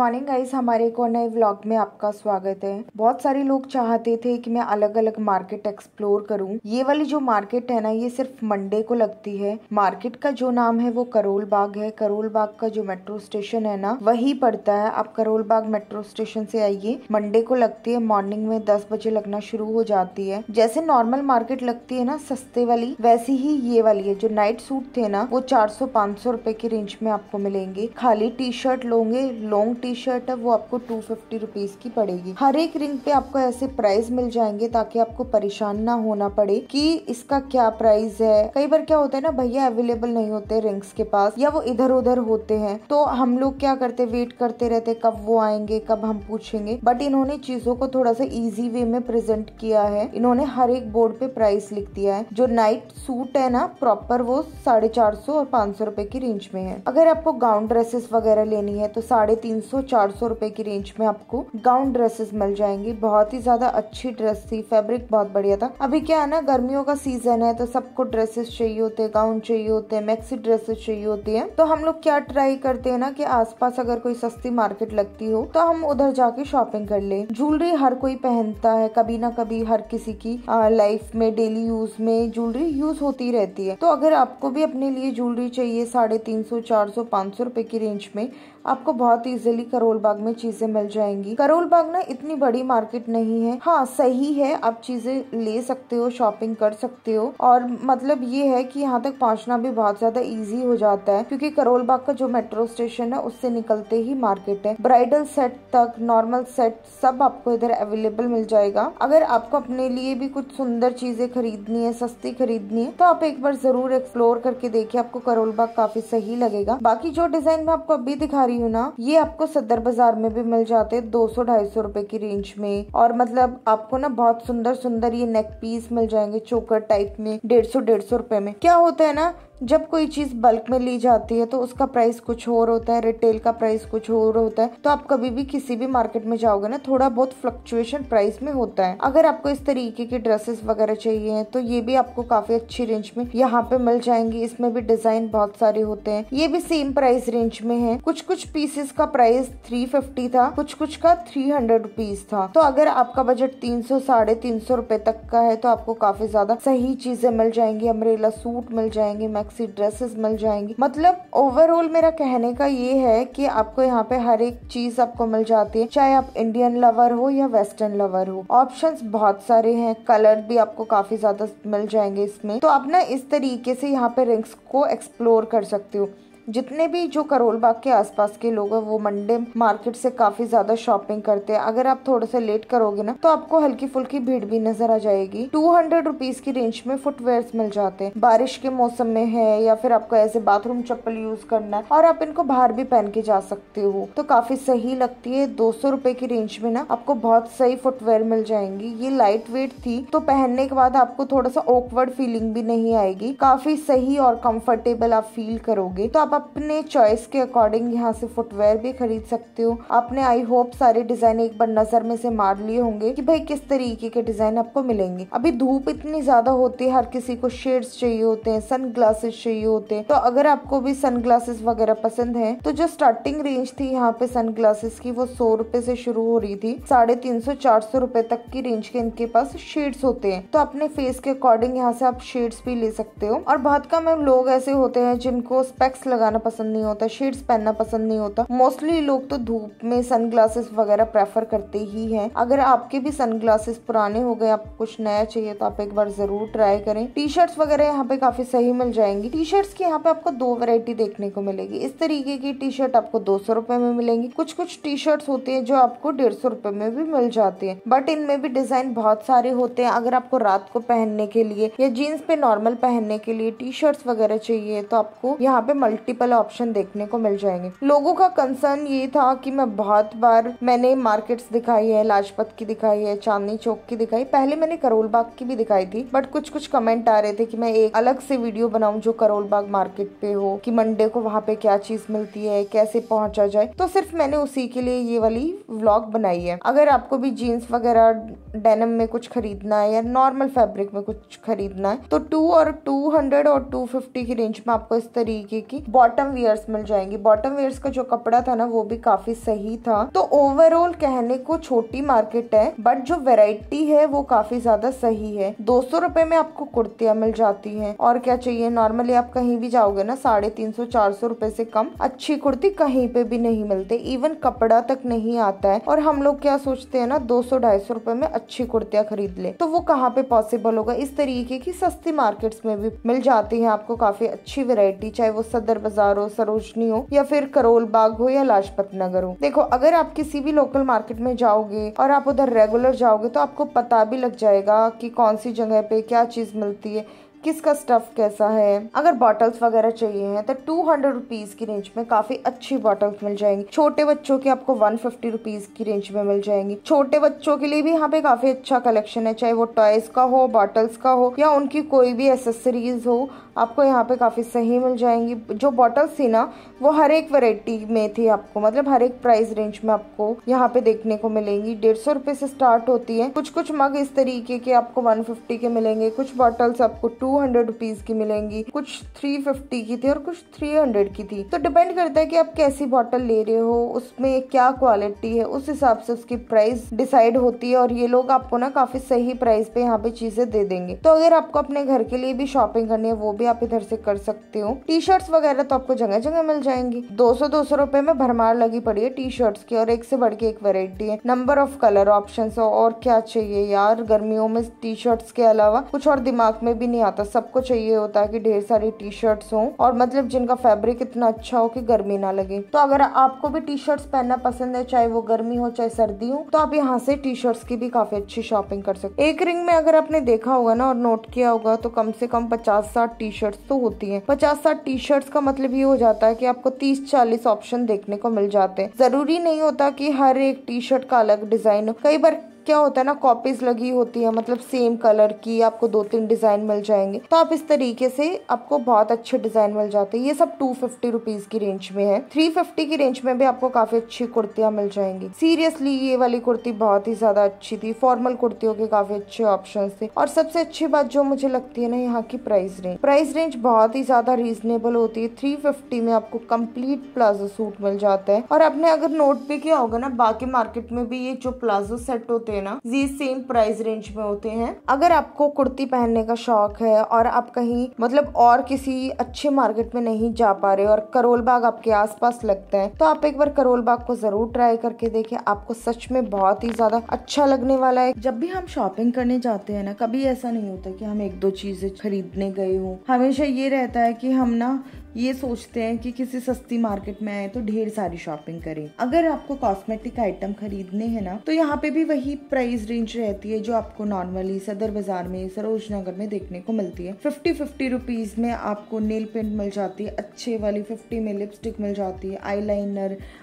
Morning guys हमारे एक और नए व्लॉग में आपका स्वागत है। बहुत सारे लोग चाहते थे कि मैं अलग अलग मार्केट एक्सप्लोर करूँ। ये वाली जो मार्केट है ना, ये सिर्फ़ मंडे को लगती है। मार्केट का जो नाम है वो करोल बाग है। करोल बाग का जो मेट्रो स्टेशन है ना, वही पड़ता है। आप करोल बाग मेट्रो स्टेशन से आइए। मंडे को लगती है मॉर्निंग में दस बजे लगना शुरू हो जाती है। जैसे नॉर्मल मार्केट लगती है ना, सस्ते वाली, वैसी ही ये वाली है। जो नाइट सूट थे ना, वो चार सौ, पाँच सौ रुपए की रेंज में आपको मिलेंगे। खाली टी शर्ट लोगे लॉन्ग टी शर्ट है, वो आपको टू फिफ्टी रुपीज़ की पड़ेगी। हर एक रिंग पे आपको ऐसे प्राइस मिल जाएँगे ताकि आपको परेशान ना होना पड़े कि इसका क्या प्राइस है। कई बार क्या होता है ना, भैया अवेलेबल नहीं होते रिंग्स के पास या वो इधर उधर होते हैं। तो हम लोग क्या करते वेट करते रहते, कब वो आएँगे, कब हम पूछेंगे। बट इन्होंने चीज़ों को थोड़ा सा इजी वे में प्रेजेंट किया है। इन्होंने हर एक बोर्ड पे प्राइस लिख दिया है। जो नाइट सूट है ना प्रॉपर वो साढ़े चार सौ और पाँच सौ रुपए की रेंज में है। अगर आपको गाउन ड्रेसेस वगैरह लेनी है तो साढ़े तीन सौ चार सौ रुपए की रेंज में आपको गाउन ड्रेसेस मिल जाएँगी। बहुत ही ज़्यादा अच्छी ड्रेस थी। फैब्रिक बहुत बढ़िया था। अभी क्या है ना, गर्मियों का सीज़न है तो सबको ड्रेसेस चाहिए होते हैं गाउन चाहिए होते हैं मैक्सी ड्रेसेस चाहिए होती है। तो हम लोग क्या ट्राई करते हैं ना कि आसपास अगर कोई सस्ती मार्केट लगती हो तो हम उधर जाके शॉपिंग कर ले। ज्वेलरी हर कोई पहनता है, कभी ना कभी हर किसी की लाइफ में डेली यूज़ में ज्वेलरी यूज़ होती रहती है। तो अगर आपको भी अपने लिए ज्वेलरी चाहिए, साढ़े तीन सौ, चार सौ, पाँच सौ रुपए की रेंज में आपको बहुत इजीली करोल बाग में चीज़ें मिल जाएँगी। करोल बाग ना इतनी बड़ी मार्केट नहीं है। हाँ सही है, आप चीज़ें ले सकते हो शॉपिंग कर सकते हो। और मतलब ये है कि यहाँ तक पहुँचना भी बहुत ज़्यादा इजी हो जाता है, क्योंकि करोल बाग का जो मेट्रो स्टेशन है, उससे निकलते ही मार्केट है। ब्राइडल सेट तक नॉर्मल सेट सब आपको इधर अवेलेबल मिल जाएगा। अगर आपको अपने लिए भी कुछ सुंदर चीज़ें खरीदनी है, सस्ती खरीदनी है तो आप एक बार ज़रूर एक्सप्लोर करके देखिए, आपको करोल बाग काफ़ी सही लगेगा। बाकी जो डिज़ाइन मैं आपको अभी दिखा रही हूँ ना, ये आपको सदर बाज़ार में भी मिल जाते हैं दो सौ, ढाई सौ रूपए की रेंज में। और मतलब आपको ना बहुत सुंदर सुंदर ये नेक पीस मिल जाएँगे चोकर टाइप में, डेढ़ सौ डेढ़ सौ रूपए में। क्या होता है ना जब कोई चीज़ बल्क में ली जाती है तो उसका प्राइस कुछ और होता है रिटेल का प्राइस कुछ और होता है तो आप कभी भी किसी भी मार्केट में जाओगे ना, थोड़ा बहुत फ्लक्चुएशन प्राइस में होता है। अगर आपको इस तरीके के ड्रेसेस वगैरह चाहिए तो ये भी आपको काफ़ी अच्छी रेंज में यहाँ पे मिल जाएँगी। इसमें भी डिज़ाइन बहुत सारे होते हैं। ये भी सेम प्राइस रेंज में है। कुछ कुछ पीसेस का प्राइस थ्री फिफ्टी था कुछ कुछ का थ्री हंड्रेड रुपीज़ था। तो अगर आपका बजट तीन सौ, साढ़े तीन सौ रुपए तक का है तो आपको काफ़ी ज़्यादा सही चीज़ें मिल जाएँगी। अमरेला सूट मिल जाएँगे मैक्सी ड्रेसेस मिल जाएँगी। मतलब ओवरऑल मेरा कहने का ये है कि आपको यहाँ पे हर एक चीज़ आपको मिल जाती है, चाहे आप इंडियन लवर हो या वेस्टर्न लवर हो। ऑप्शन बहुत सारे हैं कलर भी आपको काफ़ी ज़्यादा मिल जाएँगे इसमें। तो आप ना इस तरीके से यहाँ पे रिंग्स को एक्सप्लोर कर सकते हो। जितने भी जो करोल बाग के आसपास के लोग हैं, वो मंडे मार्केट से काफ़ी ज़्यादा शॉपिंग करते हैं। अगर आप थोड़ा सा लेट करोगे ना तो आपको हल्की फुल्की भीड़ भी नज़र आ जाएगी। टू हंड्रेड रुपीज़ की रेंज में फुटवेयर मिल जाते हैं। बारिश के मौसम में है, या फिर आपको ऐसे बाथरूम चप्पल यूज़ करना है, और आप इनको बाहर भी पहन के जा सकते हो। तो काफ़ी सही लगती है। दो सौ रुपए की रेंज में ना, आपको बहुत सही फुटवेयर मिल जाएँगी। ये लाइट वेट थी तो पहनने के बाद आपको थोड़ा सा ऑकवर्ड फीलिंग भी नहीं आएगी। काफ़ी सही और कंफर्टेबल आप फील करोगे तो आप अपने चॉइस के अकॉर्डिंग यहाँ से फुटवेयर भी खरीद सकते हो। आपने आई होप सारे डिज़ाइन एक बार नज़र में से मार लिए होंगे कि भाई किस तरीके के डिज़ाइन आपको मिलेंगे। अभी धूप इतनी ज़्यादा होती है, हर किसी को शेड्स चाहिए होते हैं सन ग्लासेस चाहिए होते हैं। तो अगर आपको भी सन ग्लासेस वगैरह पसंद है तो जो स्टार्टिंग रेंज थी यहाँ पे सन ग्लासेस की, वो सौ रूपए से शुरू हो रही थी। साढ़े तीन सौ, चार सौ रूपए तक की रेंज के इनके पास शेड्स होते हैं। तो अपने फेस के अकॉर्डिंग यहाँ से आप शेड्स भी ले सकते हो। और बहुत कम लोग ऐसे होते हैं जिनको स्पेक्स लगाना पसंद नहीं होता शेड्स पहनना पसंद नहीं होता। मोस्टली लोग तो धूप में सन ग्लासेस वगैरह प्रेफर करते ही हैं। अगर आपके भी सन ग्लासेस पुराने हो गए, आपको कुछ नया चाहिए तो आप एक बार ज़रूर ट्राई करें। टी शर्ट्स वगैरह यहाँ पे काफ़ी सही मिल जाएँगी। टी शर्ट्स की यहाँ पे आपको दो वेरायटी देखने को मिलेगी। इस तरीके की टी शर्ट आपको दो सौ में मिलेंगी। कुछ कुछ टी शर्ट्स होती है जो आपको डेढ़ सौ में भी मिल जाती है। बट इनमें भी डिज़ाइन बहुत सारे होते हैं। अगर आपको रात को पहनने के लिए या जीन्स पे नॉर्मल पहनने के लिए टी शर्ट्स वगैरह चाहिए तो आपको यहाँ पे मल्टीपल ऑप्शन देखने को मिल जाएँगे। लोगों का कंसर्न ये था कि मैं बहुत बार मैंने मार्केट्स दिखाई है, लाजपत की दिखाई है, चांदनी चौक की दिखाई। पहले मैंने करोल बाग की भी दिखाई थी बट कुछ कुछ कमेंट आ रहे थे कि मैं एक अलग से वीडियो बनाऊँ जो करोल बाग मार्केट पे हो, कि मंडे को वहाँ पे क्या चीज़ मिलती है, कैसे पहुँचा जाए। तो सिर्फ़ मैंने उसी के लिए ये वाली व्लॉग बनाई है। अगर आपको भी जीन्स वगैरह डेनम में कुछ खरीदना है या नॉर्मल फैब्रिक में कुछ खरीदना है तो टू और टू हंड्रेड और टू फिफ्टी की रेंज में आपको इस तरीके की बॉटम वेयर्स मिल जाएँगी। बॉटम वेयर्स का जो कपड़ा था ना, वो भी काफ़ी सही था। तो ओवरऑल कहने को छोटी मार्केट है बट जो वेराइटी है, वो काफ़ी ज़्यादा सही है। दो सौ रुपए में आपको कुर्तियाँ मिल जाती हैं। और क्या चाहिए? नॉर्मली आप कहीं भी जाओगे ना, साढ़े तीन सौ, चार सौ रुपए से कम अच्छी कुर्ती कहीं पे भी नहीं मिलते। इवन कपड़ा तक नहीं आता है। और हम लोग क्या सोचते हैं ना, दो सौ, ढाई सौ रुपए में अच्छी कुर्तियाँ खरीद ले। तो वो कहाँ पे पॉसिबल होगा? इस तरीके की सस्ती मार्केट्स में भी मिल जाती है आपको काफ़ी अच्छी वेरायटी चाहे वो सदर बाज़ार हो सरोजनी हो या फिर करोल बाग हो या लाजपत नगर हो। देखो, अगर आप किसी भी लोकल मार्केट में जाओगे और आप उधर रेगुलर जाओगे तो आपको पता भी लग जाएगा कि कौन सी जगह पे क्या चीज़ मिलती है किसका स्टफ़ कैसा है? अगर बॉटल्स वगैरह चाहिए हैं तो टू हंड्रेड रुपीज़ की रेंज में काफ़ी अच्छी बॉटल्स मिल जाएँगी। छोटे बच्चों की आपको वन फिफ्टी रुपीज़ की रेंज में मिल जाएँगी। छोटे बच्चों के लिए भी यहाँ पे काफ़ी अच्छा कलेक्शन है, चाहे वो टॉयज का हो बॉटल्स का हो, या उनकी कोई भी एसेसरीज हो, आपको यहाँ पे काफ़ी सही मिल जाएँगी। जो बॉटल्स थी ना, वो हर एक वेराइटी में थी आपको। मतलब हर एक प्राइस रेंज में आपको यहाँ पे देखने को मिलेंगी। डेढ़ सौ रुपए से स्टार्ट होती है। कुछ कुछ मग इस तरीके के आपको वन फिफ्टी के मिलेंगे। कुछ बॉटल्स आपको टू टू हंड्रेड रुपीज़ की मिलेंगी, कुछ थ्री फिफ्टी की थी और कुछ थ्री हंड्रेड की थी। तो डिपेंड करता है कि आप कैसी बॉटल ले रहे हो, उसमें क्या क्वालिटी है, उस हिसाब से उसकी प्राइस डिसाइड होती है और ये लोग आपको ना काफ़ी सही प्राइस पे यहाँ पे चीज़ें दे देंगे। तो अगर आपको अपने घर के लिए भी शॉपिंग करनी है, वो भी आप इधर से कर सकते हो। टी शर्ट्स वगैरह तो आपको जगह जगह मिल जाएँगी। दो सौ दो सौ रुपए में भरमार लगी पड़ी है टी शर्ट्स की और एक से बढ़ के एक वेरायटी है। नंबर ऑफ़ कलर ऑप्शन और क्या चाहिए यार, गर्मियों में टी शर्ट्स के अलावा कुछ और दिमाग में भी नहीं आता। सबको चाहिए होता है कि ढेर सारी टी शर्ट्स हो और मतलब जिनका फैब्रिक इतना अच्छा हो कि गर्मी ना लगे। तो अगर आपको भी टी शर्ट्स पहनना पसंद है, चाहे वो गर्मी हो, चाहे सर्दी हो तो आप यहाँ से टी शर्ट्स की भी काफ़ी अच्छी शॉपिंग कर सकते एक रिंग में अगर आपने देखा होगा ना और नोट किया होगा तो कम से कम पचास साठ टी शर्ट्स तो होती है। पचास साठ टी शर्ट्स का मतलब ये हो जाता है कि आपको तीस चालीस ऑप्शन देखने को मिल जाते हैं। ज़रूरी नहीं होता कि हर एक टी शर्ट का अलग डिज़ाइन हो। कई बार क्या होता है ना कॉपीज लगी होती है मतलब सेम कलर की आपको दो तीन डिज़ाइन मिल जाएँगे। तो आप इस तरीके से आपको बहुत अच्छे डिज़ाइन मिल जाते हैं। ये सब टू फिफ्टी रुपीज़ की रेंज में है। थ्री फिफ्टी की रेंज में भी आपको काफ़ी अच्छी कुर्तियाँ मिल जाएँगी। सीरियसली ये वाली कुर्ती बहुत ही ज़्यादा अच्छी थी। फॉर्मल कुर्तियों के काफ़ी अच्छे ऑप्शन थे। और सबसे अच्छी बात जो मुझे लगती है ना, यहाँ की प्राइस रेंज प्राइस रेंज बहुत ही ज़्यादा रीजनेबल होती है। थ्री फिफ्टी में आपको कंप्लीट प्लाजो सूट मिल जाता है। और आपने अगर नोट पे किया होगा ना, बाकी मार्केट में भी ये जो प्लाजो सेट होते हैं ना ये सेम प्राइस रेंज में होते हैं। अगर आपको कुर्ती पहनने का शौक है और आप कहीं मतलब और किसी अच्छे मार्केट में नहीं जा पा रहे और करोल बाग आपके आसपास लगता है तो आप एक बार करोल बाग को ज़रूर ट्राई करके देखें आपको सच में बहुत ही ज़्यादा अच्छा लगने वाला है। जब भी हम शॉपिंग करने जाते हैं ना, कभी ऐसा नहीं होता कि हम एक दो चीज़ें खरीदने गए हो। हमेशा ये रहता है कि हम ना ये सोचते हैं कि किसी सस्ती मार्केट में आए तो ढेर सारी शॉपिंग करें। अगर आपको कॉस्मेटिक आइटम खरीदने हैं ना तो यहाँ पे भी वही प्राइस रेंज रहती है जो आपको नॉर्मली सदर बाज़ार में, सरोज नगर में देखने को मिलती है। फिफ्टी फिफ्टी रुपीज़ में आपको नेल पेंट मिल जाती है, अच्छे वाली फिफ्टी में लिपस्टिक मिल जाती है आई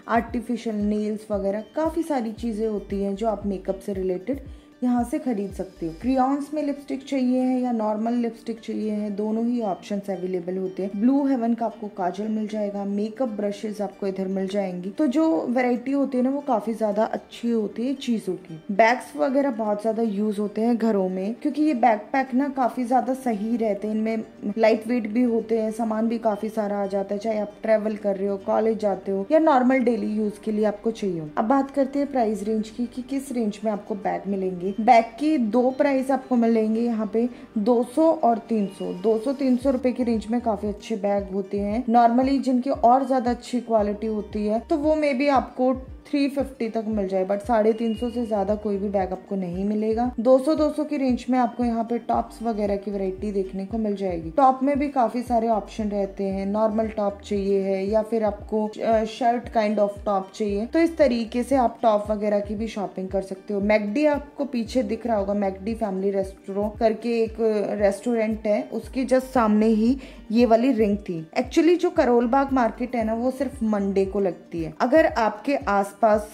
आर्टिफिशियल नेल्स वगैरह, काफ़ी सारी चीज़ें होती हैं जो आप मेकअप से रिलेटेड यहाँ से खरीद सकते हो। क्रियॉन्स में लिपस्टिक चाहिए है या नॉर्मल लिपस्टिक चाहिए है, दोनों ही ऑप्शन अवेलेबल होते हैं। ब्लू हेवन का आपको काजल मिल जाएगा मेकअप ब्रशेज आपको इधर मिल जाएँगी। तो जो वेराइटी होती है ना, वो काफ़ी ज़्यादा अच्छी होती है चीज़ों की। बैग्स वगैरह बहुत ज़्यादा यूज़ होते हैं घरों में, क्योंकि ये बैग पैक ना काफ़ी ज़्यादा सही रहते हैं। इनमें लाइट वेट भी होते हैं, सामान भी काफ़ी सारा आ जाता है, चाहे आप ट्रेवल कर रहे हो कॉलेज जाते हो, या नॉर्मल डेली यूज़ के लिए आपको चाहिए अब बात करते हैं प्राइस रेंज की, कि किस रेंज में आपको बैग मिलेंगे। मिलेंगी बैग की दो प्राइस आपको मिलेंगे यहाँ पे 200 और 300 200 300 रुपए की रेंज में काफ़ी अच्छे बैग होते हैं। नॉर्मली जिनकी और ज़्यादा अच्छी क्वालिटी होती है तो वो मे बी आपको थ्री फिफ्टी तक मिल जाए बट साढ़े तीन सौ से ज़्यादा कोई भी बैग आपको नहीं मिलेगा। दो सौ दो सौ की रेंज में आपको यहाँ पे टॉप्स वगैरह की वैरायटी देखने को मिल जाएगी। टॉप में भी काफ़ी सारे ऑप्शन रहते हैं। नॉर्मल टॉप चाहिए है, या फिर आपको शर्ट काइंड ऑफ़ टॉप चाहिए। तो इस तरीके से आप टॉप वगैरह की भी शॉपिंग कर सकते हो। मैकडी आपको पीछे दिख रहा होगा मैगडी फैमिली रेस्टोरेंट करके एक रेस्टोरेंट है। उसके जस्ट सामने ही ये वाली रिंग थी। एक्चुअली जो करोल बाग मार्केट है ना, वो सिर्फ़ मंडे को लगती है। अगर आपके आस आसपास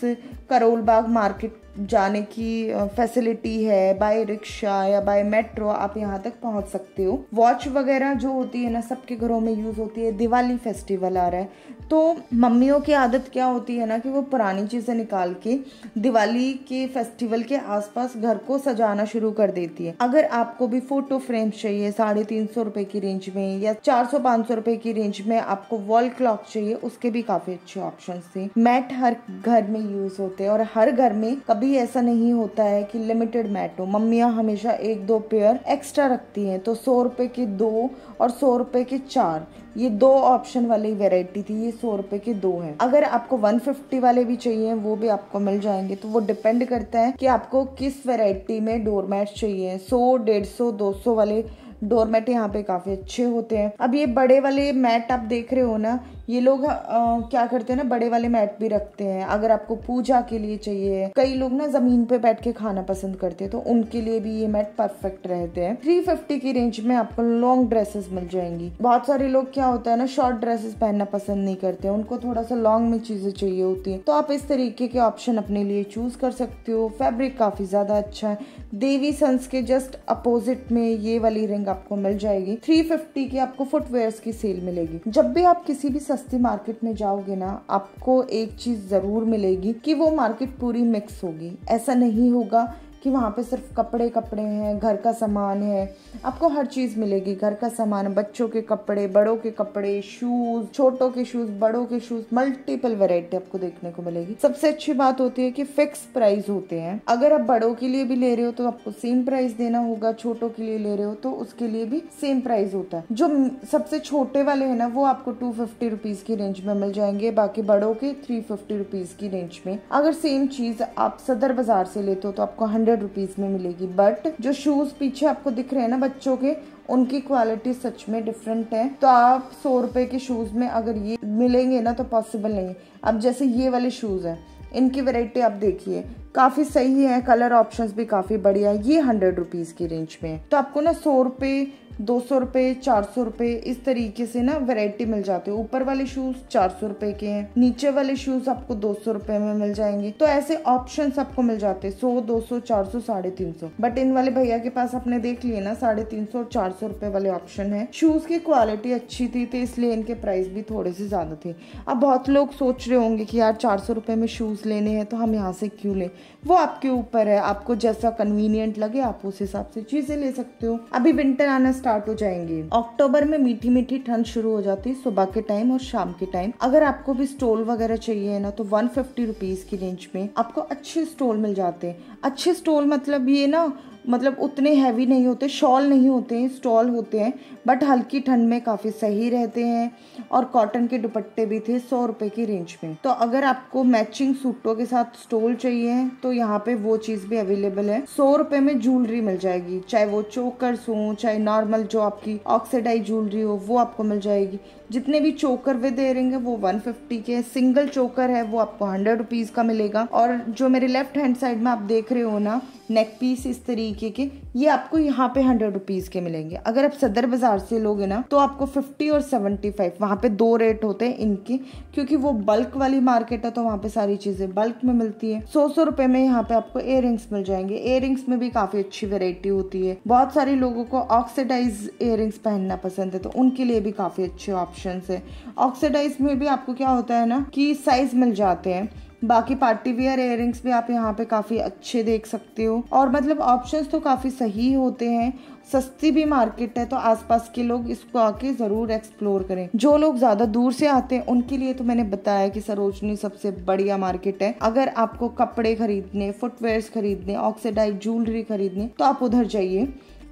करोल बाग मार्केट जाने की फैसिलिटी है बाय रिक्शा या बाय मेट्रो आप यहाँ तक पहुँच सकते हो। वॉच वगैरह जो होती है ना, सबके घरों में यूज़ होती है। दिवाली फेस्टिवल आ रहा है। तो मम्मियों की आदत क्या होती है ना कि वो पुरानी चीज़ें निकाल के दिवाली के फेस्टिवल के आसपास घर को सजाना शुरू कर देती है। अगर आपको भी फ़ोटो फ्रेम चाहिए, साढ़े तीन सौ रुपए की रेंज में या चार सौ पाँच सौ रुपए की रेंज में आपको वॉल क्लॉक चाहिए, उसके भी काफ़ी अच्छे ऑप्शन थे। मैट हर घर में यूज़ होते हैं और हर घर में कभी ऐसा नहीं होता है कि लिमिटेड मैट मम्मियाँ हमेशा एक दो पेयर एक्स्ट्रा रखती हैं तो सौ रुपए के दो और सौ रुपए के चार, ये दो ऑप्शन वाली वेराइटी थी, ये सौ रुपए के दो हैं। अगर आपको 150 वाले भी चाहिए, वो भी आपको मिल जाएँगे तो वो डिपेंड करता है कि आपको किस वेराइटी में डोरमैट चाहिए। सौ, डेढ़ सौ, दो सौ वाले डोरमेट यहाँ पे काफ़ी अच्छे होते हैं। अब ये बड़े वाले मैट आप देख रहे हो ना ये लोग आ, क्या करते हैं ना बड़े वाले मैट भी रखते हैं अगर आपको पूजा के लिए चाहिए। कई लोग ना ज़मीन पे बैठ के खाना पसंद करते हैं तो उनके लिए भी ये मैट परफेक्ट रहते हैं। थ्री फिफ्टी की रेंज में आपको लॉन्ग ड्रेसेस मिल जाएँगी। बहुत सारे लोग क्या होता है ना शॉर्ट ड्रेसेस पहनना पसंद नहीं करते उनको थोड़ा सा लॉन्ग में चीज़ें चाहिए होती है। तो आप इस तरीके के ऑप्शन अपने लिए चूज़ कर सकते हो। फैब्रिक काफ़ी ज़्यादा अच्छा है। देवी सन्स के जस्ट अपोजिट में ये वाली रिंग आपको मिल जाएगी। थ्री फिफ्टी की आपको फुटवेयर की सेल मिलेगी। जब भी आप किसी भी सस्ती मार्केट में जाओगे ना, आपको एक चीज़ ज़रूर मिलेगी कि वो मार्केट पूरी मिक्स होगी। ऐसा नहीं होगा कि वहाँ पे सिर्फ़ कपड़े कपड़े हैं, घर का सामान है। आपको हर चीज़ मिलेगी, घर का सामान, बच्चों के कपड़े, बड़ों के कपड़े शूज़ छोटों के शूज़ बड़ों के शूज़ मल्टीपल वेराइटी आपको देखने को मिलेगी। सबसे अच्छी बात होती है कि फिक्स प्राइस होते हैं। अगर आप बड़ों के लिए भी ले रहे हो तो आपको सेम प्राइस देना होगा, छोटों के लिए ले रहे हो तो उसके लिए भी सेम प्राइस होता है। जो सबसे छोटे वाले है ना, वो आपको टू फिफ्टी रुपीज़ की रेंज में मिल जाएँगे, बाकी बड़ों के थ्री फिफ्टी रुपीज़ की रेंज में। अगर सेम चीज़ आप सदर बाज़ार से लेते हो तो आपको हंड्रेड हंड्रेड रुपीज़ में मिलेगी। बट जो शूज़ पीछे आपको दिख रहे हैं ना बच्चों के, उनकी क्वालिटी सच में डिफरेंट है। तो आप सौ रुपए के शूज़ में अगर ये मिलेंगे ना तो पॉसिबल नहीं अब जैसे ये वाले शूज़ है, इनकी वेराइटी आप देखिए। काफ़ी सही है कलर ऑप्शंस भी काफ़ी बढ़िया है। ये हंड्रेड रुपीज़ की रेंज में है। तो आपको ना सौ रुपए दो सौ रुपये चार सौ रुपये इस तरीके से ना वैरायटी मिल जाती है। ऊपर वाले शूज़ चार सौ रुपए के हैं, नीचे वाले शूज़ आपको दो सौ रुपए में मिल जाएँगे। तो ऐसे ऑप्शन आपको मिल जाते हैं, सौ, दो सौ, चार सौ, साढ़े तीन सौ। बट इन वाले भैया के पास आपने देख लिए ना, साढ़े तीन सौ, चार सौ रुपए वाले ऑप्शन है। शूज़ की क्वालिटी अच्छी थी तो इसलिए इनके प्राइस भी थोड़े से ज़्यादा थे। अब बहुत लोग सोच रहे होंगे कि यार चार सौ रुपए में शूज़ लेने हैं तो हम यहाँ से क्यों लें? वो आपके ऊपर है, आपको जैसा कन्वीनियंट लगे, आप उस हिसाब से चीज़ें ले सकते हो। अभी विंटर आना स्टार्ट हो जाएँगे। अक्टूबर में मीठी मीठी ठंड शुरू हो जाती है, सुबह के टाइम और शाम के टाइम अगर आपको भी स्टोल वगैरह चाहिए ना तो वन फिफ्टी रुपीज़ की रेंज में आपको अच्छे स्टोल मिल जाते हैं। अच्छे स्टोल मतलब ये ना मतलब उतने हैवी नहीं होते शॉल नहीं होते हैं स्टॉल होते हैं बट हल्की ठंड में काफ़ी सही रहते हैं। और कॉटन के दुपट्टे भी थे सौ रुपए की रेंज में। तो अगर आपको मैचिंग सूटों के साथ स्टोल चाहिए तो यहाँ पे वो चीज़ भी अवेलेबल है। सौ रुपए में ज्वेलरी मिल जाएगी, चाहे वो चोकर्स हो, चाहे नॉर्मल जो आपकी ऑक्सीडाइज ज्वेलरी हो, वो आपको मिल जाएगी। जितने भी चोकर वे दे रहेंगे वो 150 के सिंगल चोकर है, वो आपको हंड्रेड रुपीज़ का मिलेगा। और जो मेरे लेफ़्ट हैंड साइड में आप देख रहे हो ना नेक पीस इस तरीके के, ये आपको यहाँ पे हंड्रेड रुपीज़ के मिलेंगे। अगर आप सदर बाज़ार से लोगे ना तो आपको फिफ्टी और सेवेंटी फाइव वहाँ पे दो रेट होते हैं इनके, क्योंकि वो बल्क वाली मार्केट है तो वहाँ पे सारी चीज़ें बल्क में मिलती है। सौ सौ रुपए में यहाँ पे आपको इयर मिल जाएँगे। इयर में भी काफ़ी अच्छी वेरायटी होती है। बहुत सारे लोगों को ऑक्सीडाइज इयर पहनना पसंद है तो उनके लिए भी काफ़ी अच्छे ऑप्शन है। ऑक्सीडाइज में भी आपको क्या होता है ना, कि साइज़ मिल जाते हैं। बाकी पार्टी वेयर इयरिंग्स भी आप यहाँ पे काफ़ी अच्छे देख सकते हो। और मतलब ऑप्शंस तो काफ़ी सही होते हैं। सस्ती भी मार्केट है तो आसपास के लोग इसको आके ज़रूर एक्सप्लोर करें। जो लोग ज़्यादा दूर से आते हैं, उनके लिए तो मैंने बताया कि सरोजनी सबसे बढ़िया मार्केट है। अगर आपको कपड़े खरीदने फुटवेयर खरीदने ऑक्सीडाइज ज्वेलरी खरीदने तो आप उधर जाइए।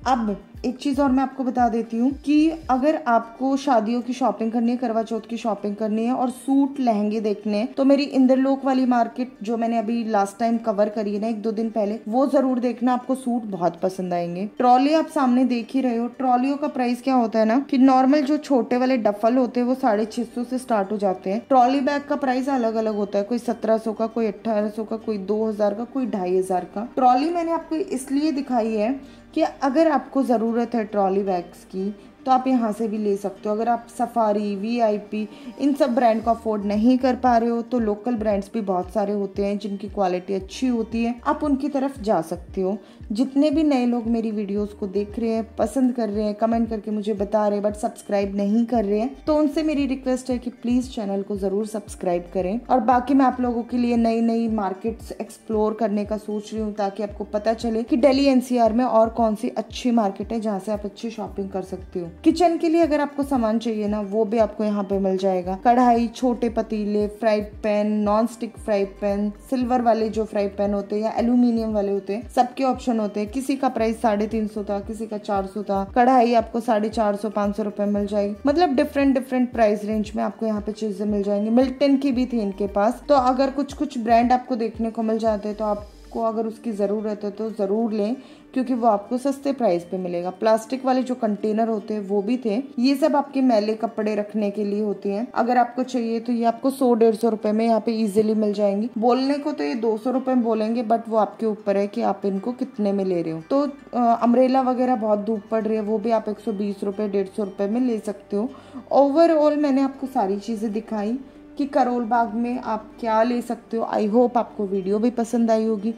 अब एक चीज़ और मैं आपको बता देती हूँ कि अगर आपको शादियों की शॉपिंग करनी है करवा चौथ की शॉपिंग करनी है और सूट, लहंगे देखने हैं तो मेरी इंद्रलोक वाली मार्केट जो मैंने अभी लास्ट टाइम कवर करी है ना, एक दो दिन पहले, वो ज़रूर देखना, आपको सूट बहुत पसंद आएँगे। ट्रॉली आप सामने देख ही रहे हो। ट्रॉलियों का प्राइस क्या होता है ना, कि नॉर्मल जो छोटे वाले डफल होते हैं, वो साढ़े छह सौ से स्टार्ट हो जाते हैं। ट्रॉली बैग का प्राइस अलग अलग होता है, कोई सत्रह सौ का, कोई अट्ठारह सौ का, कोई दो हज़ार का, कोई ढाई हज़ार का। ट्रॉली मैंने आपको इसलिए दिखाई है कि अगर आपको ज़रूरत है ट्रॉली बैग्स की तो आप यहाँ से भी ले सकते हो। अगर आप सफारी वीआईपी इन सब ब्रांड को अफोर्ड नहीं कर पा रहे हो तो लोकल ब्रांड्स भी बहुत सारे होते हैं जिनकी क्वालिटी अच्छी होती है। आप उनकी तरफ़ जा सकते हो। जितने भी नए लोग मेरी वीडियोस को देख रहे हैं, पसंद कर रहे हैं कमेंट करके मुझे बता रहे हैं बट सब्सक्राइब नहीं कर रहे हैं तो उनसे मेरी रिक्वेस्ट है कि प्लीज़ चैनल को ज़रूर सब्सक्राइब करें। और बाकी मैं आप लोगों के लिए नई नई मार्केट्स एक्सप्लोर करने का सोच रही हूँ, ताकि आपको पता चले कि दिल्ली एनसीआर में और कौन सी अच्छी मार्केट है, जहाँ से आप अच्छी शॉपिंग कर सकते हो। किचन के लिए अगर आपको सामान चाहिए ना, वो भी आपको यहाँ पे मिल जाएगा। कढ़ाई, छोटे पतीले fry pan non stick fry pan silver वाले जो फ्राई पैन होते हैं या एल्यूमिनियम वाले होते हैं, सबके ऑप्शन होते हैं। किसी का प्राइस साढ़े तीन सौ था, किसी का चार सौ था। कढ़ाई आपको साढ़े चार सौ, पाँच सौ रुपए मिल जाएगी। मतलब डिफरेंट डिफरेंट प्राइस रेंज में आपको यहाँ पे चीज़ें मिल जाएँगी। मिल्टन की भी थी इनके पास। तो अगर कुछ कुछ ब्रांड आपको देखने को मिल जाते तो आप आपको अगर उसकी ज़रूरत है तो ज़रूर लें, क्योंकि वो आपको सस्ते प्राइस पे मिलेगा। प्लास्टिक वाले जो कंटेनर होते हैं, वो भी थे। ये सब आपके मैले कपड़े रखने के लिए होते हैं। अगर आपको चाहिए तो ये आपको सौ डेढ़ सौ रुपए में यहाँ पे इजीली मिल जाएँगी। बोलने को तो ये दो सौ रुपए में बोलेंगे बट वो आपके ऊपर है कि आप इनको कितने में ले रहे हो। तो अम्ब्रेला वगैरह बहुत धूप पड़ रही है, वो भी आप एक सौ बीस रुपए, डेढ़ सौ रुपए में ले सकते हो। ओवरऑल मैंने आपको सारी चीज़ें दिखाई। कि करोल बाग में आप क्या ले सकते हो? आई होप आपको वीडियो भी पसंद आई होगी।